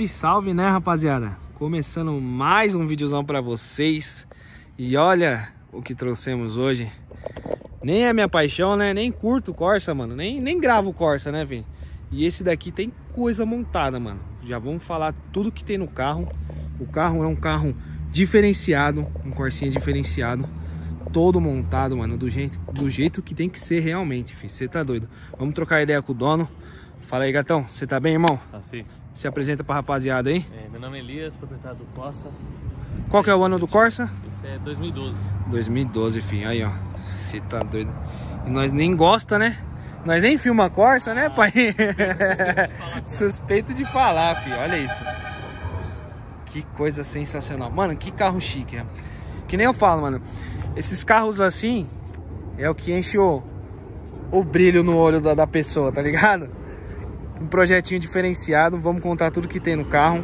Salve, salve, né, rapaziada? Começando mais um videozão pra vocês. E olha o que trouxemos hoje. Nem é minha paixão, né? Nem curto Corsa, mano. Nem, nem gravo Corsa, né, Vim? E esse daqui tem coisa montada, mano. Já vamos falar tudo que tem no carro. O carro é um carro diferenciado, um Corsinha diferenciado. Todo montado, mano, do jeito, do jeito que tem que ser realmente, filho. Você tá doido. Vamos trocar ideia com o dono. Fala aí, gatão. Você tá bem, irmão? Tá sim. Se apresenta pra rapaziada aí. É, meu nome é Elias, proprietário do Corsa. Qual que é o ano do Corsa? Esse é 2012. 2012, filho. Aí, ó. Você tá doido. E nós nem gosta, né? Nós nem filma Corsa, né, pai? Suspeito de falar, filho. Olha isso. Que coisa sensacional. Mano, que carro chique. é. Que nem eu falo, mano. Esses carros assim é o que enche o, o brilho no olho da, da pessoa, tá ligado? Um projetinho diferenciado. Vamos contar tudo que tem no carro.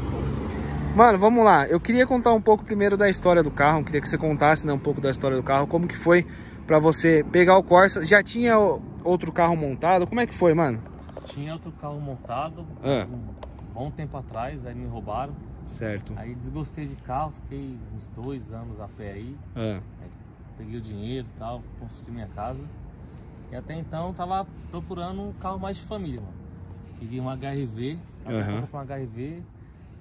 Mano, vamos lá. Eu queria contar um pouco primeiro da história do carro. Queria que você contasse né, um pouco da história do carro. Como que foi pra você pegar o Corsa. Já tinha outro carro montado? Como é que foi, mano? Tinha outro carro montado, faz um bom tempo atrás, aí me roubaram. Certo. Aí desgostei de carro, fiquei uns dois anos a pé aí. Ah, Peguei o dinheiro e tal, construí minha casa. E até então tava procurando um carro mais de família, mano. Peguei um HRV, tentando comprar um HRV,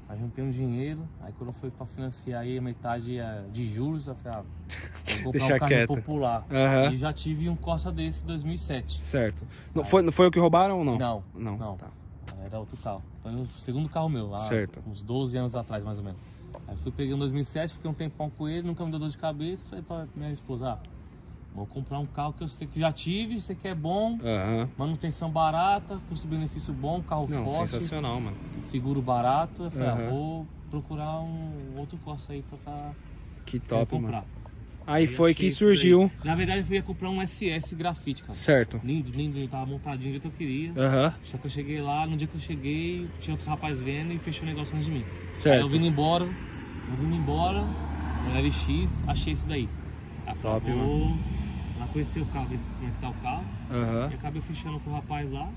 aí juntei um dinheiro, aí quando foi pra financiar aí a metade eh, de juros, eu falei, ah, vou comprar Deixa um carro quieto. popular. Aham. E já tive um Corsa desse em 2007. Certo. Não, foi, não foi o que roubaram ou não? Não, Não. não. Tá. Era outro carro. Foi o segundo carro meu, há Certo. uns 12 anos atrás, mais ou menos. Aí fui peguei em 2007, fiquei um tempão com ele, nunca me deu dor de cabeça. Falei pra minha esposa, ah, vou comprar um carro que eu sei que já tive, sei que é bom, Aham. manutenção barata, custo-benefício bom, carro Não, forte, sensacional, mano. seguro barato. Eu falei, Aham. ah, vou procurar um outro Corsa aí pra tá, Que top, comprar. mano. Aí foi achei que surgiu. Na verdade, eu ia comprar um SS grafite, cara. Certo. Lindo, lindo, ele tava montadinho do jeito que eu queria. Aham. Só que eu cheguei lá, no dia que eu cheguei, tinha outro rapaz vendo e fechou o negócio antes de mim. Aí eu Certo. vim embora, eu vim embora, no LX, achei esse daí. Aí Top, vou lá conhecer o carro, como é que tá o carro. Aham. E acabei fechando com o rapaz lá,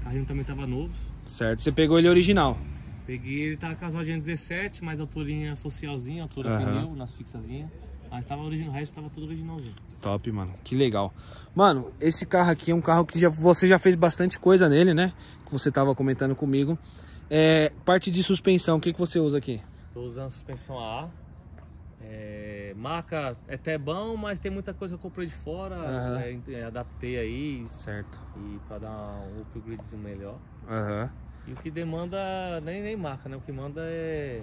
o carrinho também tava novo. Certo. Você pegou ele original. Peguei, ele tava com as rodinhas 17, mais alturinha socialzinha, altura Aham. pneu, nas fixazinhas. Mas tava original, o resto tava tudo originalzinho. Top, mano. Que legal. Mano, esse carro aqui é um carro que já, você já fez bastante coisa nele, né? Que você tava comentando comigo. É, parte de suspensão, o que, que você usa aqui? Tô usando suspensão AA. É, marca é até bom, mas tem muita coisa que eu comprei de fora. Aham. é, é, adaptei aí Certo. e para dar um upgradezinho melhor. Aham. E o que demanda nem, nem marca, né? O que manda é,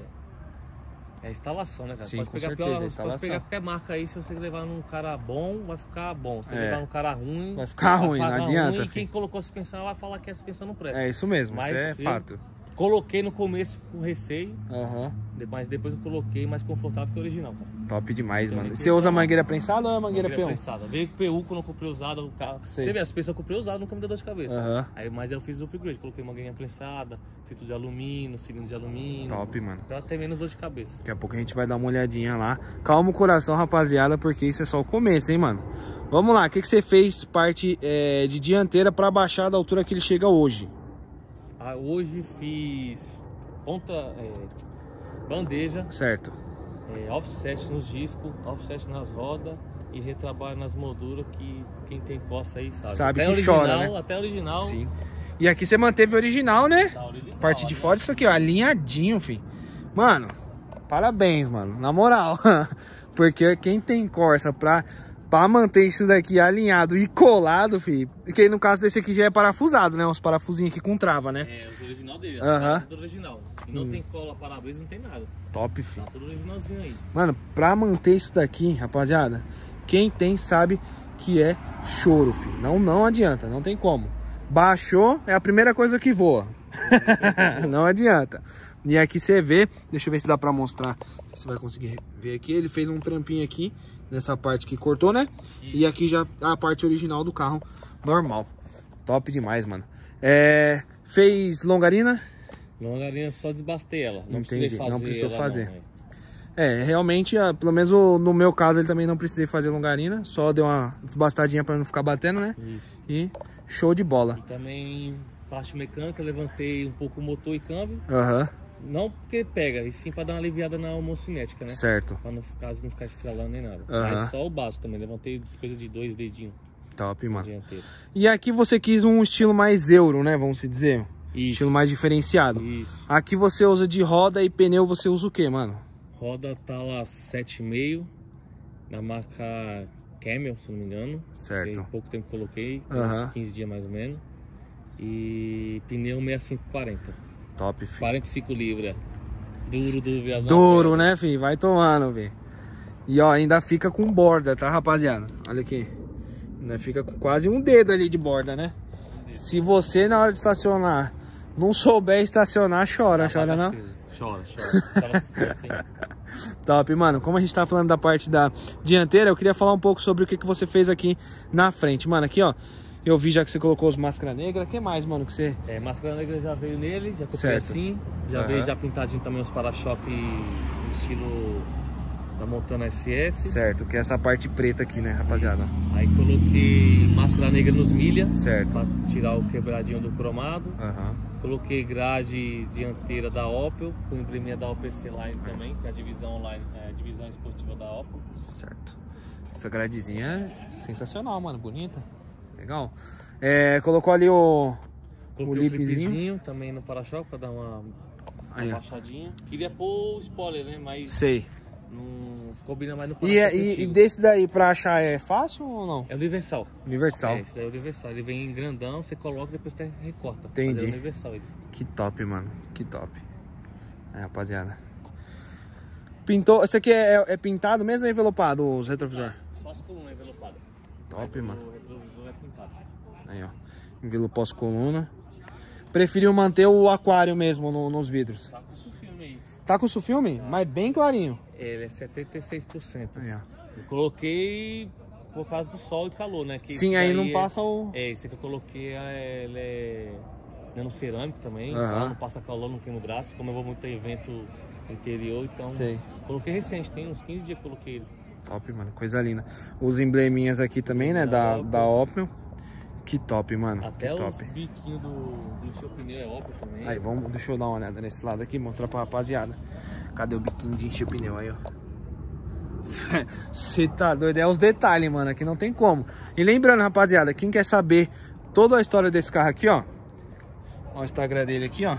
é a instalação, né, cara? Sim, pode pegar certeza, pior, instalação. pode pegar qualquer marca aí, se você levar num cara bom, vai ficar bom. Se você É. levar num cara ruim, Vai ficar ruim, não adianta, ruim, quem colocou a suspensão vai falar que a suspensão não presta. É isso mesmo, Mas isso é eu- fato. Coloquei no começo com receio, Aham. de- mas depois eu coloquei mais confortável que o original, cara. Top demais, Então, mano. Você usa uma- mangueira prensada ou é mangueira peão? prensada. Veio com PU quando eu comprei usado o carro. Sei. Você vê, as pessoas eu comprei usado, nunca me deu dor de cabeça. Aham. Aí, mas eu fiz o upgrade, coloquei mangueirinha prensada, filtro de alumínio, cilindro de alumínio. Top, mano. Pra ter menos dor de cabeça. Daqui a pouco a gente vai dar uma olhadinha lá. Calma o coração, rapaziada, porque isso é só o começo, hein, mano. Vamos lá, o que, que você fez parte é, de dianteira pra baixar da altura que ele chega hoje? Ah, hoje fiz ponta, é, bandeja, Certo. é, offset nos discos, offset nas rodas e retrabalho nas molduras que quem tem costa aí sabe. Sabe até que original, chora, né? Até original. Sim. E aqui você manteve original, né? Tá original, Parte de né? fora, isso aqui, ó, alinhadinho, filho. Mano, parabéns, mano, na moral. Porque quem tem Corsa pra, pra manter isso daqui alinhado e colado, filho. Que no caso desse aqui já é parafusado, né? Uns parafusinhos aqui com trava, né? É, os original dele, Aham. as tudo original. E não tem cola para-brisa, não tem nada. Top, filho. Tá tudo originalzinho aí. Mano, pra manter isso daqui, rapaziada, quem tem sabe que é choro, filho. Não, não adianta, não tem como. Baixou, é a primeira coisa que voa. não adianta. E aqui você vê, deixa eu ver se dá pra mostrar, você vai conseguir ver aqui. Ele fez um trampinho aqui, nessa parte que cortou, né? E aqui já a parte original do carro, normal. Top demais, mano. É, fez longarina? Longarina só desbastei ela. Não Entendi, precisei não fazer. precisou fazer. Não, é. É, realmente, ah, pelo menos no meu caso, ele também não precisei fazer longarina. Só deu uma desbastadinha pra não ficar batendo, né? Isso. E show de bola. E também parte mecânica, levantei um pouco o motor e câmbio. Aham. Não porque pega, e sim pra dar uma aliviada na homocinética, né? Certo. Pra não, caso não ficar estrelando nem nada. Aham. Mas só o básico também. Levantei coisa de dois dedinhos Top, na mano. dianteira. E aqui você quis um estilo mais euro, né? Vamos se dizer. Isso. Estilo mais diferenciado. Isso. Aqui você usa de roda e pneu, você usa o que, mano? Roda tá lá 7,5 da marca Camel, se não me engano. Certo. Tem pouco tempo que coloquei, Aham. uns 15 dias mais ou menos. E pneu 6540. Top, filho. 45 libras. Duro, duro, viado. Duro, né, filho? Vai tomando, filho. E ó, ainda fica com borda, tá, rapaziada? Olha aqui. Ainda fica com quase um dedo ali de borda, né? Se você, na hora de estacionar, não souber estacionar, chora, chora não? Chora, chora. assim. Top, mano. Como a gente tá falando da parte da dianteira, eu queria falar um pouco sobre o que, que você fez aqui na frente. Mano, aqui, ó. Eu vi já que você colocou os máscara negra. O que mais, mano, que você... É, máscara negra já veio nele, já Certo. assim. Já Aham. veio já pintadinho também os para-choque estilo da Montana SS. Certo, que é essa parte preta aqui, né, rapaziada? Aí coloquei máscara negra nos milhas. Certo. Pra tirar o quebradinho do cromado. Aham. Coloquei grade dianteira da Opel, com embleminha da Opel C-Line também, que é a divisão online, é a divisão esportiva da Opel. Certo. Essa gradezinha é sensacional, mano. Bonita. Legal. É, colocou ali o... Coloquei O lipzinho. também no para-choque pra dar uma, Aí, baixadinha. Queria pôr o spoiler, né? Mas Sei. não combina mais no E, é- e, e desse daí pra achar é fácil ou não? É universal. Universal. É, esse daí é universal. Ele vem grandão, você coloca e depois você recorta. Entendi. Mas é universal ele. Que top, mano. Que top. É, rapaziada. Pintou. Esse aqui é, é pintado mesmo ou é envelopado os retrovisor? Só as colunas. Top, Mas mano. O retrovisor é pintado. Aí, ó. Envelopou as colunas. Preferiu manter o aquário mesmo no- nos vidros. Tá com esse filme aí. Tá com o filme? Mas bem clarinho. Ele é 76%. Aí, ó. Eu coloquei por causa do sol e calor, né? Que Sim, aí não é- passa o. É, esse que eu coloquei, é, ele é nanocerâmico também, então não passa calor, não queima o braço. Como eu vou muito evento interior, então Sei. coloquei recente, tem uns 15 dias que eu coloquei ele. Top, mano. Coisa linda. Os embleminhas aqui também, né? Da, da Opel. Que top, mano. Até que os top. biquinhos do, do encher o pneu é óbvio também. Aí, vamos, deixa eu dar uma olhada nesse lado aqui, mostrar pra rapaziada. Cadê o biquinho de encher pneu aí, ó? Você tá doido? É os detalhes, mano, aqui não tem como. E lembrando, rapaziada, quem quer saber toda a história desse carro aqui, ó. Ó o Instagram dele aqui, ó.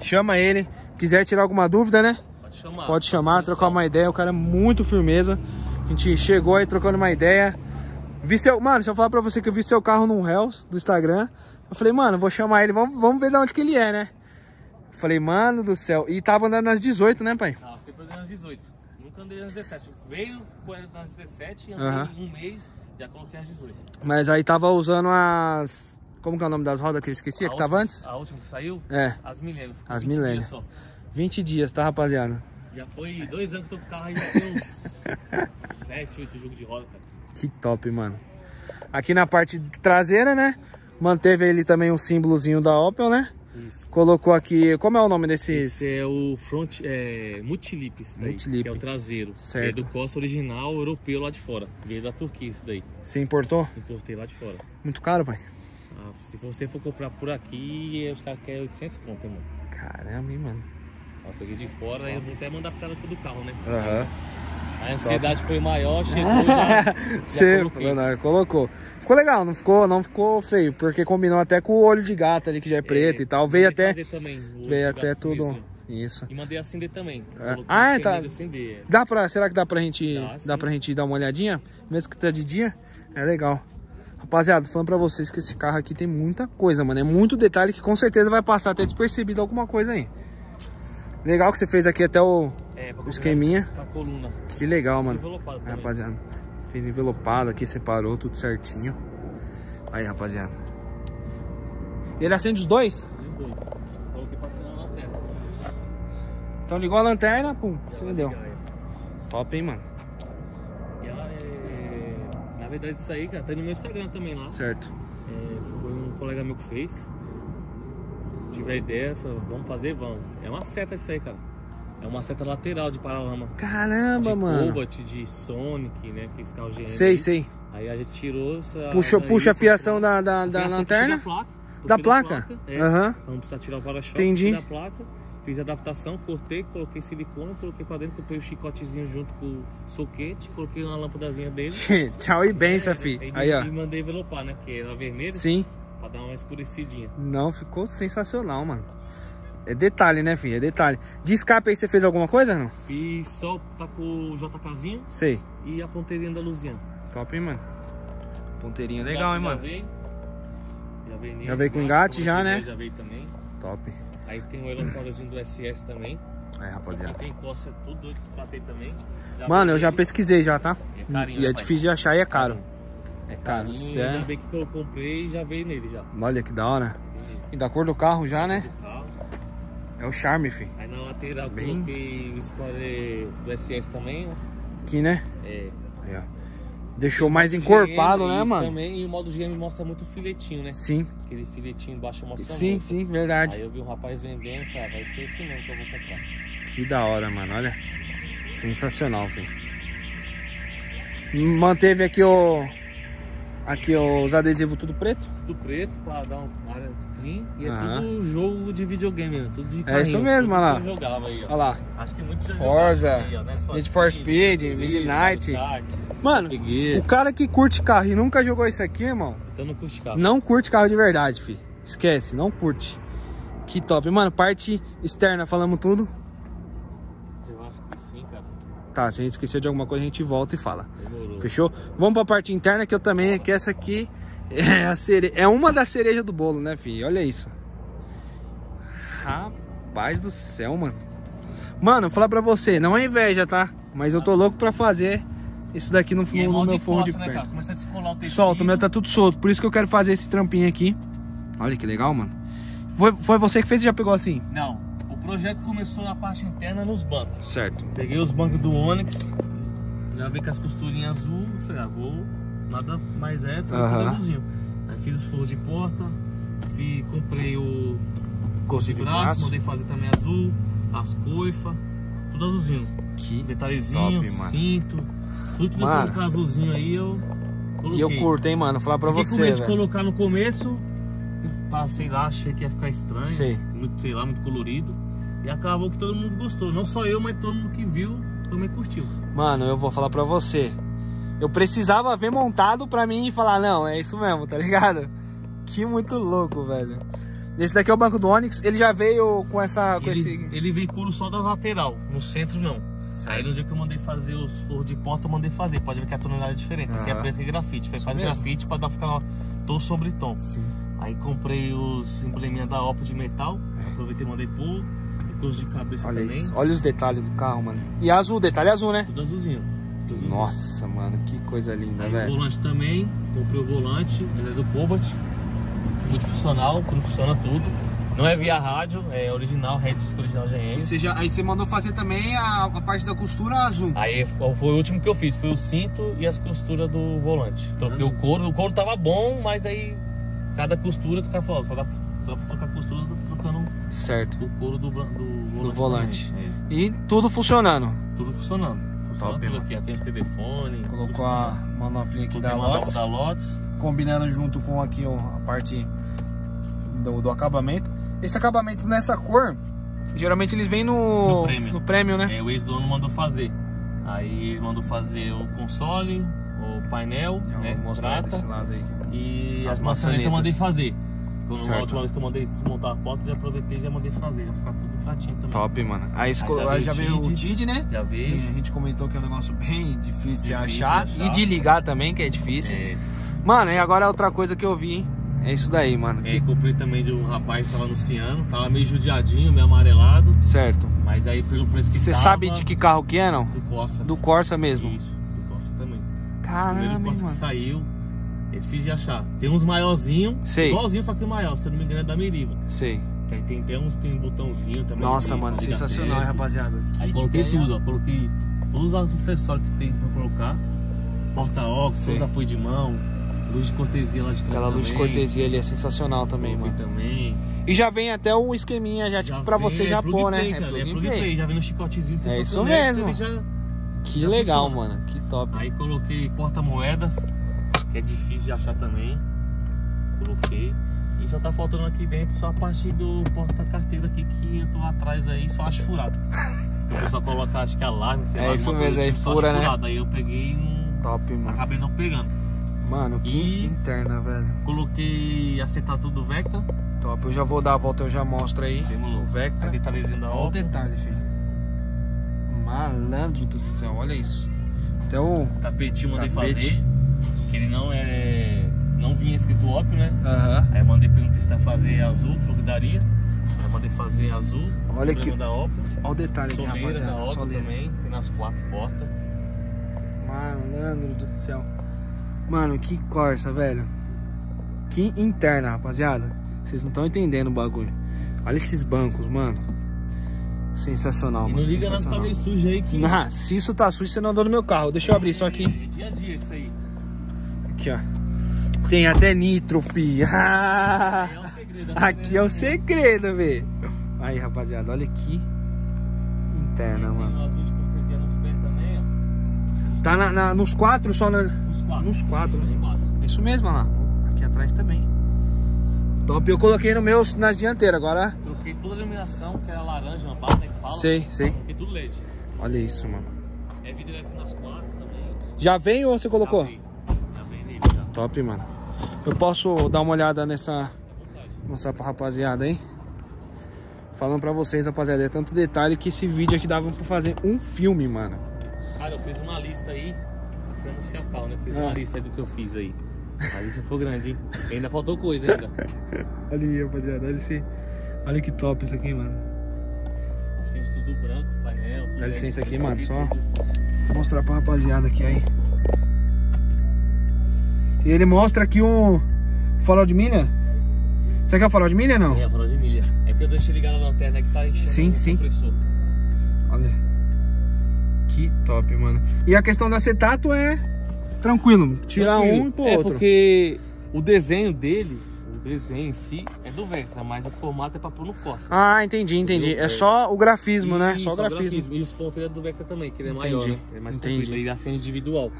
Chama ele. Quiser tirar alguma dúvida, né? Pode chamar. Pode chamar, trocar uma ideia. O cara é muito firmeza. A gente chegou aí trocando uma ideia. Vi seu... Mano, se eu falar pra você que eu vi seu carro num Hells do Instagram, eu falei, mano, vou chamar ele, vamos, vamos ver de onde que ele é, né? Eu falei, mano do céu. E tava andando nas 18, né, pai? Ah, sempre andei nas 18. Nunca andei nas 17. Veio com ele nas 17 e andei Aham. um mês, já coloquei as 18. Mas aí tava usando as. Como que é o nome das rodas que eu esqueci? A que tava última- antes? A última que saiu? É, As milênios. ficou As 20 dias milênios. só. 20 dias, tá, rapaziada? Já foi dois anos que eu tô com o carro aí, já tem uns 7, 8 jogos de roda, cara. Que top, mano. Aqui na parte traseira, né? Manteve ele também o símbolozinho da Opel, né? Isso. Colocou aqui. Como é o nome desses? Esse é o front, é, multilip, esse daí, Multilip. que é o traseiro. Certo. É do Costa original europeu lá de fora. Veio da Turquia esse daí. Você importou? Importei lá de fora. Muito caro, pai. Ah, se você for comprar por aqui, os caras querem 800 conto, hein, mano. Caramba, hein, mano. Eu peguei de fora, aí eu vou até mandar pra do carro, né? Aham. A ansiedade foi maior, chegou já. já Você coloquei. não, colocou. Ficou legal, não ficou, não ficou feio, porque combinou até com o olho de gato ali, que já é preto É, e tal. Veio até, também, veio até tudo. Isso. E mandei acender também. É. Ah, é, tá. de acender. é. Dá pra, será que dá pra gente, Dá, dá pra gente dar uma olhadinha? Mesmo que tá de dia? É legal. Rapaziada, falando pra vocês que esse carro aqui tem muita coisa, mano. É muito detalhe que com certeza vai passar até despercebido alguma coisa aí. Legal que você fez aqui até o, É, o esqueminha. Pra coluna. Que legal, mano. Envelopado Aí, também. rapaziada. Fez envelopado aqui, separou tudo certinho. Aí, rapaziada. E ele acende os dois? Os dois. Coloquei na lanterna. Então ligou a lanterna, pum, acendeu. Top, hein, mano. E ela é... Na verdade, isso aí, cara, tá no meu Instagram também lá. Certo. É, foi um colega meu que fez. Tive a ideia, vamos fazer, vamos. É uma seta isso aí, cara. É uma seta lateral de paralama. Caramba, de mano. Cobalt, de Sonic, né? Aqueles carros GM. Sei, aí. sei. Aí a gente tirou essa. Puxa, puxa a fiação da, da, da fiação, lanterna. Da placa. Da placa? É. Aham. Então precisa tirar o para-choque. Entendi. tira a placa. Fiz a adaptação, cortei, coloquei silicone, coloquei pra dentro, comprei o chicotezinho junto com o soquete, coloquei uma lâmpadazinha dele. Tchau e benção, fi. Aí, Aí, ó. E mandei envelopar, né? Que era vermelho, Sim. Pra dar uma escurecidinha. Não, ficou sensacional, mano. É detalhe, né, filho? É detalhe. De escape aí você fez alguma coisa, não? Fiz só tá com o JKzinho Sei. e a ponteirinha da luzinha. Top, hein, mano. Ponteirinho legal, hein, já mano. Veio. Já veio, nele, Já veio com o engate já, né? Já veio também. Top. Aí tem o elefante do SS também. Aí, Aqui rapaziada. tem costa tudo doido pra bater também. Já Mano, eu já pesquisei já, tá? É carinho, E é né, difícil de achar e é caro. É caro. Carinho, Cê Ainda é... bem que eu comprei e já veio nele já. Olha que da hora. E da cor do carro já, né? Carro. É o charme, filho. Aí na lateral Bem- coloquei o spoiler do SS também, ó. Aqui, né? É. Aí, ó. Deixou mais encorpado, GM, né, isso mano? Também, e o modo GM mostra muito filetinho, né? Sim. Aquele filetinho embaixo mostra Sim, muito. sim, Aí verdade. eu vi um rapaz vendendo e falei, ah, vai ser esse mesmo que eu vou comprar. Que da hora, mano. Olha. Sensacional, filho. Manteve aqui o. Aqui os adesivos tudo preto? Tudo preto pra dar uma área clean. E é Aham. tudo jogo de videogame, né? Tudo de É isso carrinho, mesmo, tudo olha lá. que eu jogava aí, ó. Olha lá. Acho que muitos já Forza, aí, ó, Need for Need for Speed, Midnight. Mano, Peguei. o cara que curte carro e nunca jogou isso aqui, irmão, Então não curte carro. não curte carro de verdade, fi. Esquece, não curte. Que top. Mano, parte externa, falamos tudo. Eu acho que sim, cara. Tá, se a gente esqueceu de alguma coisa, a gente volta e fala. Demorou. Fechou? Vamos pra parte interna que eu também, que essa aqui é, a cere... é uma das cerejas do bolo, né, filho? Olha isso. Rapaz do céu, mano. Mano, vou falar pra você, não é inveja, tá? Mas eu tô louco pra fazer isso daqui no, é no meu forro de né, perto. cara? Começa a descolar o tecido. Solta, o meu tá tudo solto. Por isso que eu quero fazer esse trampinho aqui. Olha que legal, mano. Foi, foi você que fez e já pegou assim? Não, o projeto começou na parte interna nos bancos. Certo. Peguei os bancos do Onix, já vi com as costurinhas azul, eu falei, ah, vou, nada mais é, foi azulzinho. Aí fiz os forros de porta, fi- comprei o de braço, braço. mandei fazer também azul, as coifas, tudo azulzinho. Que Detalhezinho, Top, cinto, tudo que Mano. colocar azulzinho aí eu coloquei. E eu curto, hein, mano? Falar pra Fiquei com você, medo de velho. colocar no começo, pra, sei lá, achei que ia ficar estranho, Sei. muito, sei lá, muito colorido. E acabou que todo mundo gostou. Não só eu, mas todo mundo que viu também curtiu. Mano, eu vou falar pra você. Eu precisava ver montado pra mim e falar, não, é isso mesmo, tá ligado? Que muito louco, velho. Esse daqui é o banco do Onix, ele já veio com essa. Com Ele, esse. ele vem couro só da lateral, no centro não. Certo. Aí no dia que eu mandei fazer os forros de porta, eu mandei fazer. Pode ver que a tonalidade é diferente. Esse aqui é preto que é grafite. Faz Isso faz mesmo. grafite pra dar, ficar tom sobre tom. Sim. Aí comprei os embleminhas da Opel de metal. Aproveitei e mandei pôr. E de cabeça Olha também. isso. Olha os detalhes do carro, mano. E azul, detalhe azul, né? Tudo azulzinho. Tudo azulzinho. Nossa, mano, que coisa linda, Aí o velho. volante também, comprei o volante, ele é do Bobat, multifuncional, tudo funciona tudo. Não é via rádio, é original, red disc original GM. você já, aí você mandou fazer também a, a parte da costura azul. Aí foi o último que eu fiz, foi o cinto e as costuras do volante. Troquei o couro, o couro tava bom, mas aí cada costura tu falando, só dá só pra trocar costura trocando Certo. o couro do, bran- do volante. É, E tudo funcionando. tudo funcionando. Funciona Top, tudo mano. aqui, atende telefone. Colocou a manoplinha aqui da Lotus. Da Lotus. combinando junto com aqui ó, a parte do, do acabamento. Esse acabamento nessa cor, geralmente eles vêm no, No prêmio. no prêmio, né? É, o ex-dono mandou fazer. Aí ele mandou fazer o console, o painel, Eu né, vou mostrar prata, desse lado aí. e As as maçanetas eu mandei fazer. Certo. a última vez que eu mandei desmontar a porta, já aproveitei e já mandei fazer, já ficar tudo pratinho também. Top, mano. Aí, esco- já aí já veio o o TID, né? Já Que veio. a gente comentou que é um negócio bem difícil, de Difícil achar. de achar. E de ligar também, que é difícil. É, Mano, e agora outra coisa que eu vi é isso daí, mano. é, comprei também de um rapaz que tava anunciando, tava meio judiadinho, meio amarelado, Certo. mas aí pelo preço que Você sabe de que carro que é, não? Do Corsa. Do Corsa mesmo. Isso, do Corsa também. O primeiro Caramba, hein, Corsa que mano. saiu, é difícil de achar. Tem uns maiorzinhos, Sei. igualzinho, só que maior, se eu não me engano é da Meriva. Sei. Que aí tem até uns, tem botãozinho também. Nossa, mano, sensacional, teto. rapaziada. Aí Que coloquei ideia. tudo, ó. Coloquei todos os acessórios que tem pra colocar. Porta-óculos, todos apoio de mão, luz de cortesia lá de trás Aquela luz de também. cortesia ali é sensacional também, mano. também. E já vem até o esqueminha já, tipo, pra vem, você é já pôr, né? play, É cara, plug é plug play. play. Já vem no chicotezinho, você É isso conecta, mesmo. já- Que Já legal, funciona. mano. Que top. Aí coloquei porta-moedas, que é difícil de achar também. Coloquei. E só tá faltando aqui dentro só a parte do porta-carteira aqui que eu tô atrás aí, só acho furado. Porque o pessoal coloca, acho que alarme, sei É lá. isso mesmo, coisa aí tipo, fura, né? furado. Aí eu peguei não... Top, mano. acabei não pegando. Mano, que E- interna, velho. Coloquei acetato do Vecta. Top. Eu já vou dar a volta, eu já mostro aí. Sim, O mano. Vectra. A detalhezinho da Olha o obra. detalhe, filho. Malandro do céu, olha isso. Até o Tapetinho mandei tapete. fazer. Que ele não é... Não vinha escrito ópio, né? Aham. Aí eu mandei perguntar se dá fazer azul, falou que daria. Aí eu mandei fazer azul. Olha aqui. da ópio. Olha o detalhe aqui, Soleira da rapaziada. ópio Soleira. também. Tem nas quatro portas. Malandro do céu. Mano, que Corsa, velho. Que interna, rapaziada. Vocês não estão entendendo o bagulho. Olha esses bancos, mano. Sensacional, E mano. não liga não que tá meio sujo aí que... Ah, se isso tá sujo, você não andou no meu carro. Deixa eu abrir isso aqui. É dia a dia isso aí. Aqui, ó. Tem até nitro, fi. Ah, É um segredo. aqui é o segredo, velho. Aí, rapaziada, olha aqui. Interna, Tem mano. umas luzes de cortesia nos pés também, ó. Tá na- na- nos quatro, só na... Nos quatro. Nos quatro, Nos né? quatro. É isso mesmo, olha lá. Aqui atrás também. Top, eu coloquei no meu nas dianteiras, agora. Troquei toda a iluminação, que era laranja, ambata, né, que fala. Sei, sei. Troquei tudo LED. Olha isso, mano. É vidro elétrico nas quatro também. Já vem ou você colocou? Já veio. Top, mano. Eu posso dar uma olhada nessa. Mostrar pra rapaziada aí. Falando pra vocês, rapaziada, é tanto detalhe que esse vídeo aqui dava pra fazer um filme, mano. Cara, eu fiz uma lista aí. Foi anunciar cal, né? Fiz Ah. uma lista do que eu fiz aí. A lista foi grande, hein? E ainda faltou coisa ainda. Olha aí, rapaziada, olha esse. Olha que top isso aqui, mano. Acende tudo branco, painel. tudo Dá licença aqui, mano, só. mostrar pra rapaziada aqui aí. E ele mostra aqui um farol de milha. Você quer o farol de milha não? É, farol de milha. É porque eu deixei ligado a lanterna que tá enchendo Sim, o sim. compressor. Olha. Que top, mano. E a questão do acetato é tranquilo. Tirar Tranquilo. um e pôr É outro. porque o desenho dele, o desenho em si, é do Vectra, mas o formato é pra pôr no Corsa. Ah, entendi, entendi. É só o grafismo, né? Isso, Só o grafismo. E os pontos é do Vectra também, que ele é Entendi, maior, né? Ele é mais entendi. comprido, ele acende individual.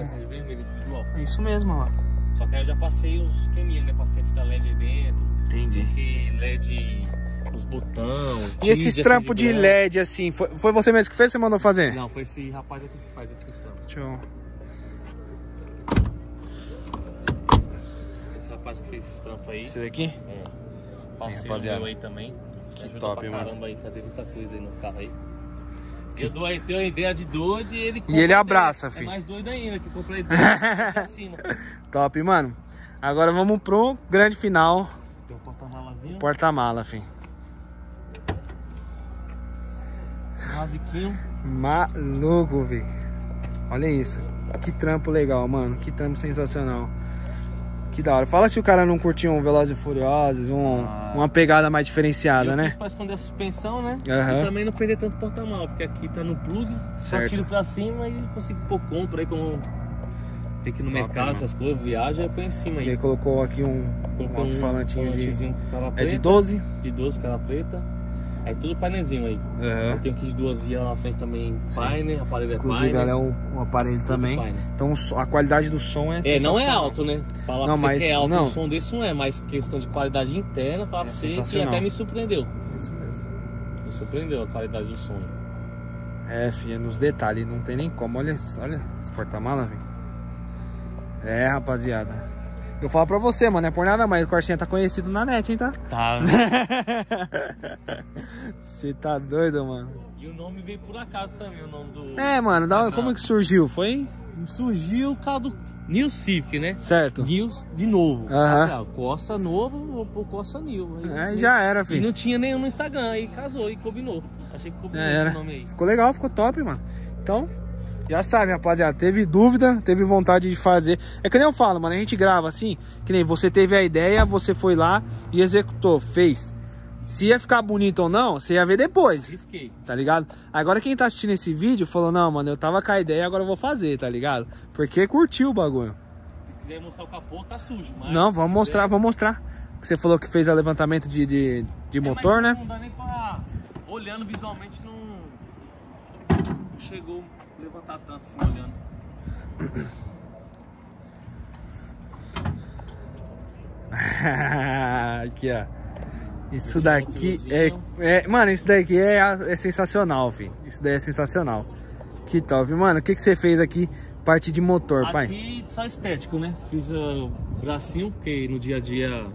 Acende vermelho individual. É isso mesmo, ó. Só que aí eu já passei os esqueminha, né? Passei a fita LED aí dentro, Entendi. coloquei LED nos botões. E esses trampos de. LED assim, foi, foi você mesmo que fez ou você mandou fazer? Não, foi esse rapaz aqui que faz esse trampo. Deixa rapaz que fez esse trampo aí. Esse daqui? É. O meu aí também. Que Que ajuda top, pra mano. caramba aí, fazer muita coisa aí no carro aí. Eu dou aí, tenho uma ideia de doido e ele E ele a abraça, ideia. filho. É mais doido ainda, que a pra cima. Top, mano. Agora vamos pro grande final. Tem um porta-malazinho, Porta-mala, fi. um basiquinho. Maluco, vi. Olha isso. Que trampo legal, mano. Que trampo sensacional. Que da hora. Fala se o cara não curtiu um Velozes e Furiosos, um, Ah. uma pegada mais diferenciada, eu né? fiz pra esconder a suspensão, né? Aham. E também não perder tanto porta-mala, porque aqui tá no plug, só Certo. tiro pra cima e consigo pôr compra aí como tem que ir no Top, mercado, mano. essas coisas, viaja, eu põe em cima E aí. colocou aqui um, um alto-falantinho de. falantezinho cara É de 12? de 12 cara preta. Aí tudo painezinho aí. Aham. Eu tenho duas vias lá na frente também, Sim. paine, aparelho é Inclusive, paine. ela é um, um aparelho também. paine. Então o a qualidade do som é É, não é alto, né? Falar Não, pra você mas- que é alto, não. um som desse não é, mas questão de qualidade interna, falar É pra você que até me surpreendeu. Isso mesmo. Me surpreendeu a qualidade do som. É, filha, nos detalhes, não tem nem como. Olha, olha esse porta-mala, velho. É, rapaziada. Eu falo pra você, mano, não é por nada mais. O Corsinha tá conhecido na net, hein, tá? Tá. Você tá doido, mano? e o nome veio por acaso também, o nome do. É, mano, da, Instagram. como que surgiu? Foi? Surgiu o cara do New Civic, né? Certo. New de novo. Assim, ó, Costa novo, vou pôr Costa New. Aí já era, E filho. não tinha nenhum no Instagram, aí casou e combinou. Achei que combinou Já esse era. nome aí. Ficou legal, ficou top, mano. Então, já sabe, rapaziada. Teve dúvida, teve vontade de fazer. É que nem eu falo, mano. A gente grava assim, que nem você teve a ideia, você foi lá e executou, fez. Se ia ficar bonito ou não, você ia ver depois, Risquei. tá ligado? Agora quem tá assistindo esse vídeo falou, não, mano, eu tava com a ideia, agora eu vou fazer, tá ligado? Porque curtiu o bagulho. Se quiser mostrar o capô, tá sujo. Mas Não, vamos mostrar, vamos mostrar. Você falou que fez o levantamento de, de, de É, motor, né? Não dá nem pra. Olhando visualmente, não. Não chegou levantar tanto assim, olhando. aqui, ó. Isso daqui é, é, Mano, isso daqui é, é sensacional, filho. Isso daí é sensacional. Que top. Mano, o que, que você fez aqui? Parte de motor, aqui, pai. Aqui só estético, né? Fiz o uh, bracinho, porque no dia a dia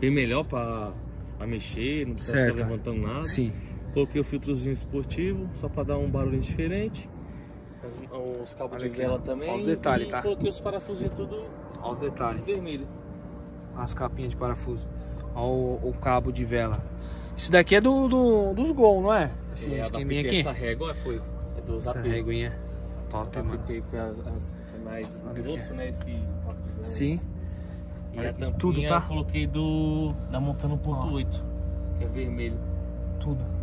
bem melhor pra, pra mexer, não precisa certo. ficar levantando nada. Sim. Coloquei o filtrozinho esportivo, só pra dar um barulhinho diferente. Os cabos Olha de vela aqui, também. Olha os detalhes, tá? coloquei os parafusinhos tudo Olha os detalhes. vermelho. As capinhas de parafuso. Olha o, cabo de vela. Isso daqui é do, do dos Gol, não é? Esse é, esqueminha aqui? Essa régua foi. É dos Essa réguinha. Top, mano. Apitei com as, as, é mais grosso, né? Esse cabo de vela. Sim. E Olha a tampinha tudo, tá? eu coloquei do da Montana 1.8, que é vermelho. Tudo.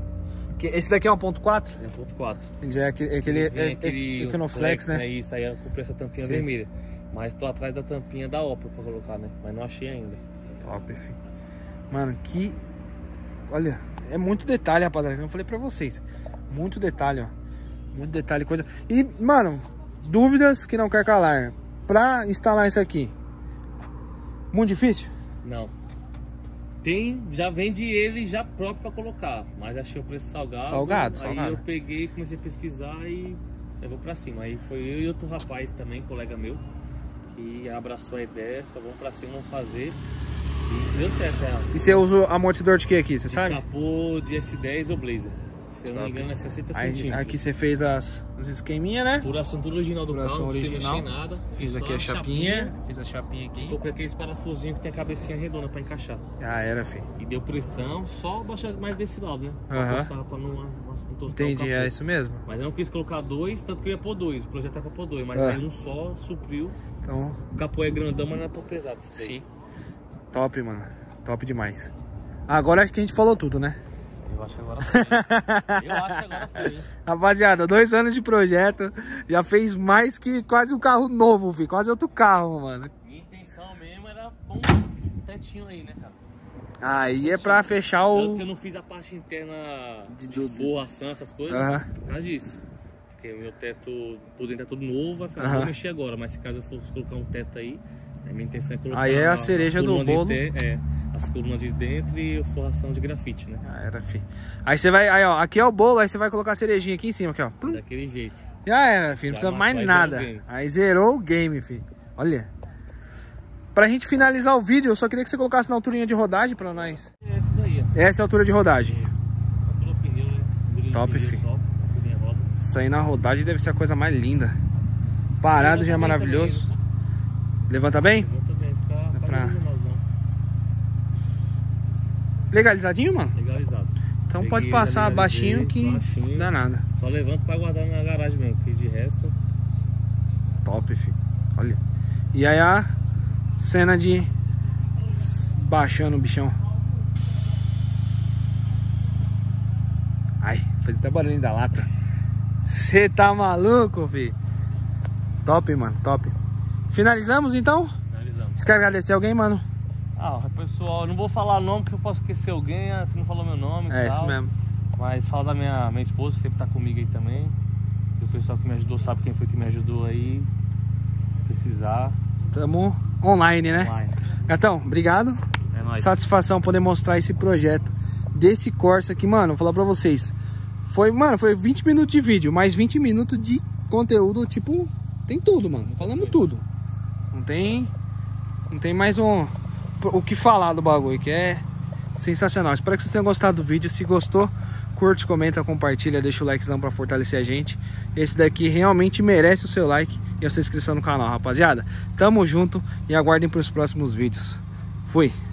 Esse daqui é 1.4? É 1.4. Já é aquele, aquele, é, aquele Econoflex, né? É isso, aí eu comprei essa tampinha Sim. vermelha. Mas tô atrás da tampinha da Opel pra colocar, né? Mas não achei ainda. Top, filho. Mano, que... Olha, é muito detalhe, rapaziada. Como eu falei pra vocês. Muito detalhe, ó. Muito detalhe, coisa... E, mano, dúvidas que não quer calar. Pra instalar isso aqui, muito difícil? Não. Tem, já vende ele já próprio para colocar, mas achei o preço salgado. Salgado, aí salgado. Aí eu peguei, comecei a pesquisar e levou para cima. Aí foi eu e outro rapaz também, colega meu, que abraçou a ideia, falou vamos para cima, vamos fazer. E deu certo, é. E você usa amortecedor de que aqui, você sabe? Capô de S10 ou Blazer. Se eu não me engano, é 60 centímetros. Aqui você fez as, os esqueminha, né? Furação tudo original do Furação carro, original. sem nada. Fiz aqui a chapinha, chapinha, Fiz a chapinha aqui. Comprei aqueles parafusinhos que tem a cabecinha redonda pra encaixar. Ah, era, filho. E deu pressão, só baixar mais desse lado, né? Pra uhum. forçar pra não, não Entendi, é isso mesmo. Mas eu não quis colocar dois, tanto que eu ia pôr dois. O projeto é pra pôr dois, mas é. um só supriu. Então... O capô é grandão, mas não é tão pesado. Sim. Top, mano. Top demais. Agora acho que a gente falou tudo, né? Eu acho que agora foi. Eu acho que agora foi. Rapaziada, dois anos de projeto. Já fez mais que quase um carro novo, filho. Quase outro carro, mano. Minha intenção mesmo era pôr um tetinho aí, né, cara? Aí é pra fechar o. Tanto que eu não fiz a parte interna de, de forração, essas coisas. Uhum. Por causa disso. Porque o meu teto por dentro é tudo novo, vai ficar, uhum. vou mexer agora. Mas se caso eu fosse colocar um teto aí, a minha intenção é colocar. Aí é a cereja do bolo. é as colunas de dentro e a forração de grafite, né? Ah, era, fi. Aí você vai, aí ó, aqui é o bolo, aí você vai colocar a cerejinha aqui em cima, aqui ó. Plum. Daquele jeito. Já era, filho, não precisa mais nada. Aí zerou o game, filho. Olha. Pra gente finalizar o vídeo, eu só queria que você colocasse na alturinha de rodagem pra nós. É essa daí, ó. Essa é a altura de rodagem. Altura pneu, né? Top, filho. Isso aí na rodagem deve ser a coisa mais linda. Parado já é maravilhoso. Também. Levanta bem? Levanta bem, fica, é pra... Legalizadinho, mano? Legalizado. Então Peguei, pode passar baixinho que baixinho. não dá nada. Só levanta pra guardar na garagem mesmo, que de resto... Top, filho. Olha. E aí a cena de baixando o bichão. Ai, fez até barulho da lata. Você tá maluco, filho? Top, mano, top. Finalizamos então? Finalizamos. Você quer agradecer alguém, mano? Ah, pessoal, não vou falar nome porque eu posso esquecer alguém, ah, você não falou meu nome. É, isso mesmo. Mas fala da minha, minha esposa, que sempre tá comigo aí também. E o pessoal que me ajudou sabe quem foi que me ajudou aí. Precisar. Tamo online, né? Online. Gatão, obrigado. É nóis. Satisfação poder mostrar esse projeto desse Corsa aqui, mano. Vou falar pra vocês. Foi, mano, foi 20 minutos de vídeo, mais 20 minutos de conteúdo, tipo, tem tudo, mano. Falamos tudo. Não tem. Não tem mais um o que falar do bagulho, que é sensacional. Espero que vocês tenham gostado do vídeo. Se gostou, curte, comenta, compartilha, deixa o likezão para fortalecer a gente. Esse daqui realmente merece o seu like e a sua inscrição no canal, rapaziada. Tamo junto e aguardem para os próximos vídeos. Fui!